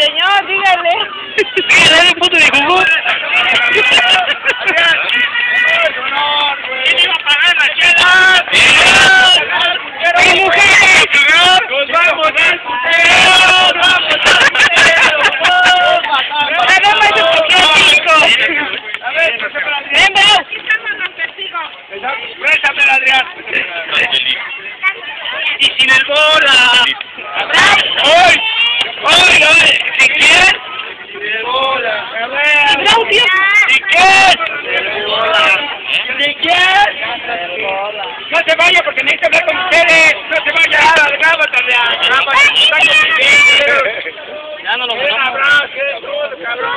Señor, dígale. Dígale un punto de jugo. ¿Quién iba a pagar la chela? ¡Mi mujer! ¡Nos vamos al Nada más escogió cinco. Ven, Brau. Préstamela, Adrián. Y sin el bola. ¡Ay! ¡Ay, ay! ¿Si quieres? Brau, tío. ¿Si quieres? ¿Si quieres? No se vaya porque necesito hablar con ustedes. No se vaya. Ya no lo ¡Ven, vamos. abrazo, qué cabrón!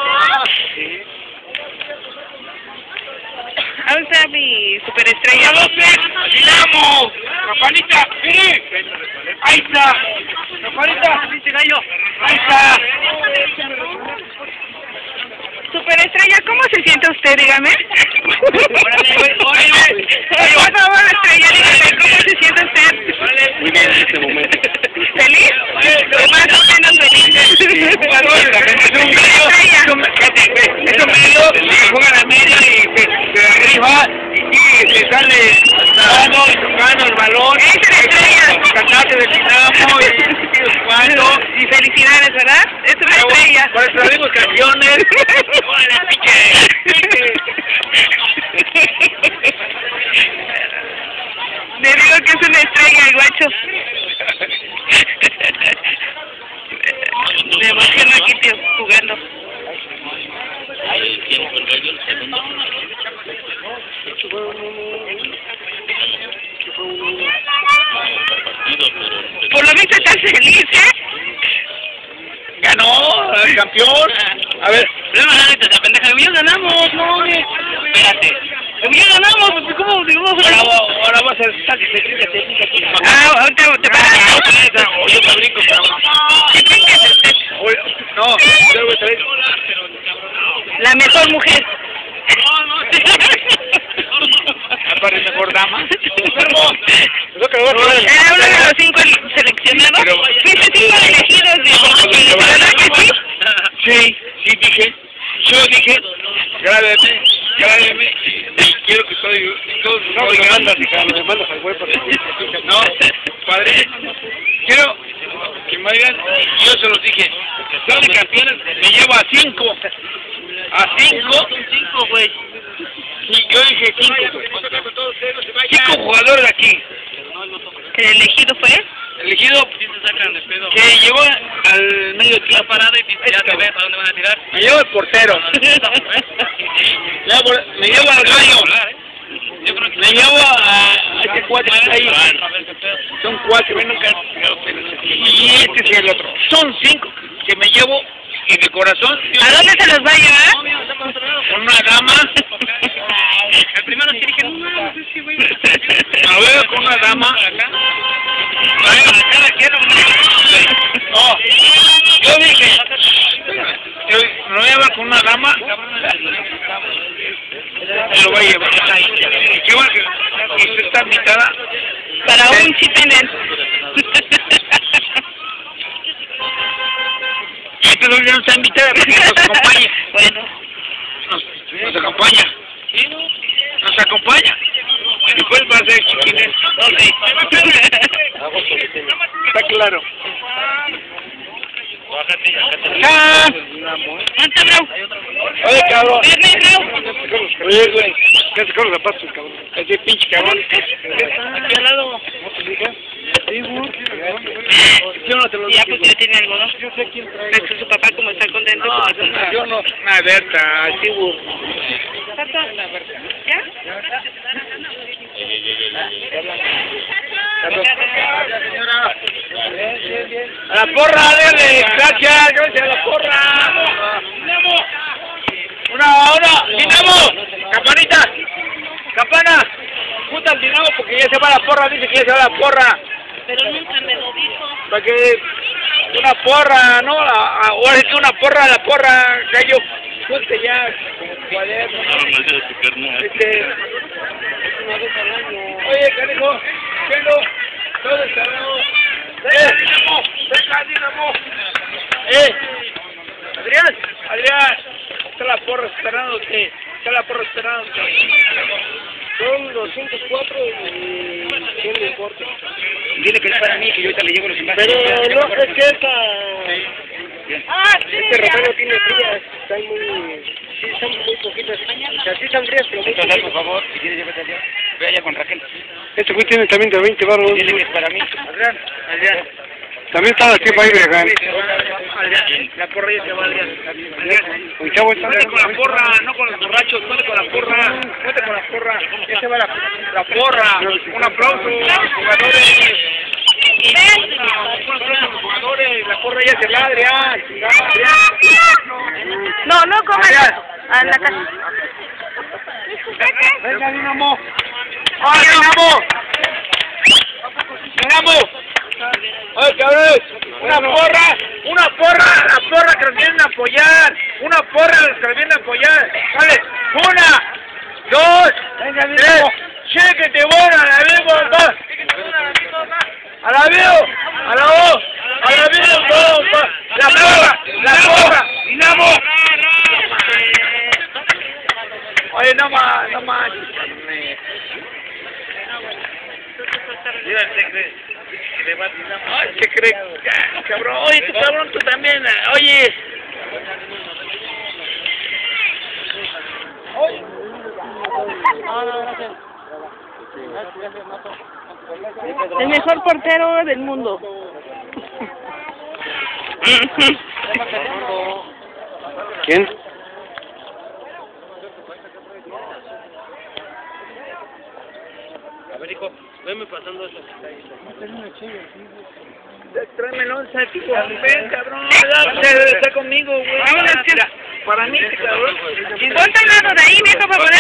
¿Dónde está mi superestrella? ¡A doce! ¡Dinamo! ¡Campanita! ¡Sí! ¡Ahí está! ¡Campanita! ¡Pinche gallo! ¡Ahí está! ¿Cómo se siente usted, dígame? Por favor, estrella, dígame, ¿cómo se siente usted? Muy bien en este momento. ¿Feliz? Más o menos feliz. Es un medio, es un medio que juega la media y se, se arriba y se sale jugando y tocando el balón. Es la estrella. Los cantantes del Dinamo y jugando. Felicidades, ¿verdad? Es una estrella. Por eso abrimos canciones. Le digo que es una estrella, el guacho. Me emociono aquí, tío, jugando. Por lo visto estás feliz, ¿eh? El campeón. A ver, no, la pendeja, ya ganamos, no, eh. Espérate. Ya ganamos, pues, ¿cómo? Ahora, va- ahora a ser táctica técnica técnica. Ah, ahorita te O yo No, voy a. La mejor mujer. Aparte, mejor dama. Eso que lo voy a traer. Era uno de los cinco seleccionados. Fuiste cinco elegidos. ¿Verdad que sí? Sí, sí dije. Yo dije, grábeme, grábeme. Y quiero que todos, todos No, oigan. me mandas, me mandas al porque... No, padre, quiero que me oigan, yo se los dije, son de campeones, me llevo a cinco, a cinco, Cinco, güey. y yo dije cinco, güey. cinco jugadores de aquí, ¿El elegido fue? elegido, Sí se sacan de pedo. que llevó al medio tiempo, parada y ya te ve para dónde van a tirar. me llevo al portero, me llevo al gallo, me llevo a, este cuate que está ahí, son cuatro, y este es el otro, son cinco que me llevo y de corazón, ¿A dónde se los va a llevar? con una dama, El primero sí dije, no mames, ese güey. me veo con una dama, no, yo dije, yo me voy a llevar con una dama, lo voy a llevar, y está invitada, Para un chipenen. Y no invitada, porque nos acompaña, Bueno. nos, nos acompaña, nos acompaña, después va a ser chiquines, está claro. ¡Ah! Oye, cabrón. Oye, güey. ¿Qué se con los zapatos, cabrón? Ese pinche cabrón. Aquí al lado. Yo no te lo Ya pues ya tiene algo, ¿no? Yo sé quién trae. Es que su papá como está contento. No, pues, yo no. Una Berta, sí, güey. Tato, ¿Ya? A la porra, dale. Gracias, gracias a la porra. Dinamo. Una, una. Dinamo. Campanita. Campana. Puta al Dinamo porque ya se va la porra. Dice que ya se va la porra. Pero nunca me. Para que una porra, ¿no? Ahora es que una porra, la porra, gallo, ponte ya como cuaderno. Este, una vez al año. Oye, canijo, ¿qué no? Todo el salado. ¡Eh, Dinamo! ¡Venga, Dinamo! ¡Eh! Adrián, Adrián, está la porra esperándote, está la porra esperándote. Son 204 y 100 de importe. Dile que es para mí, que yo ahorita le llevo los envases. Pero no, es que esa... Ah, sí, Este romano tiene frías, están muy... Sí, son muy poquitas. O sea, sí están frías, pero muy Entonces, por poquitas. favor, si quieres llévate allá. Ve allá con Raquel. Este güey tiene también de 20 baros. Dile que es para mí. Adrián, Adrián. También está aquí para ir acá. La porra ya se va, Adrián. Chavo está... Con la porra, no con los borrachos, ponte con la porra, ponte con la porra. Ya se va la, la porra. Un aplauso a los jugadores. Un aplauso a los jugadores. La porra ya se va, Adrián. No, no comas a la casa. Venga, Dinamo. ¡Ah, Dinamo! ¡Dinamo! ¡Ay, cabrones! ¡Una porra! ¡Una porra! ¡La porra que nos vienen a apoyar! ¡Una porra a los que nos vienen a apoyar! ¡Vale! ¡Una! ¡Dos! ¡Tres! ¡Chéquete, bueno! ¡A la vivo, papá! ¡A la vivo! ¡A la voz! ¡A la vivo, papá! ¡La porra! ¡La porra! ¡Dinamo! Oye, no más, no más. Mira, ¿qué crees? Ay, ¿qué crees? Cabrón, oye, tú cabrón, tú también. ah, Oye. El mejor portero del mundo. ¿Quién? Hijo, veme pasando eso. Tráeme el once, tipo. Ven, cabrón. Está conmigo, güey. Para mí, este cabrón. Ponte al lado de ahí, viejo, para poder